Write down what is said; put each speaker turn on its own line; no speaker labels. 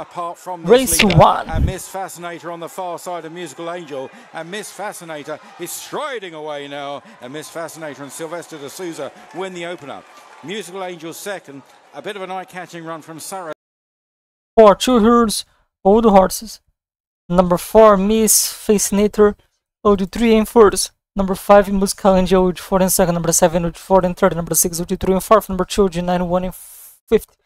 apart from
Race
leader.
one.
And Miss Fascinator on the far side of Musical Angel. And Miss Fascinator is striding away now. And Miss Fascinator and Silvestre de Sousa win the opener. Musical Angel second. A bit of an eye-catching run from Sarah.
Four, two herds, old horses. Number four, Miss Fascinator, old three and fourth. Number five, Musical Angel, old four and second. Number seven, with four and third. Number six, old three and fourth. Number two, old nine, one and fifth.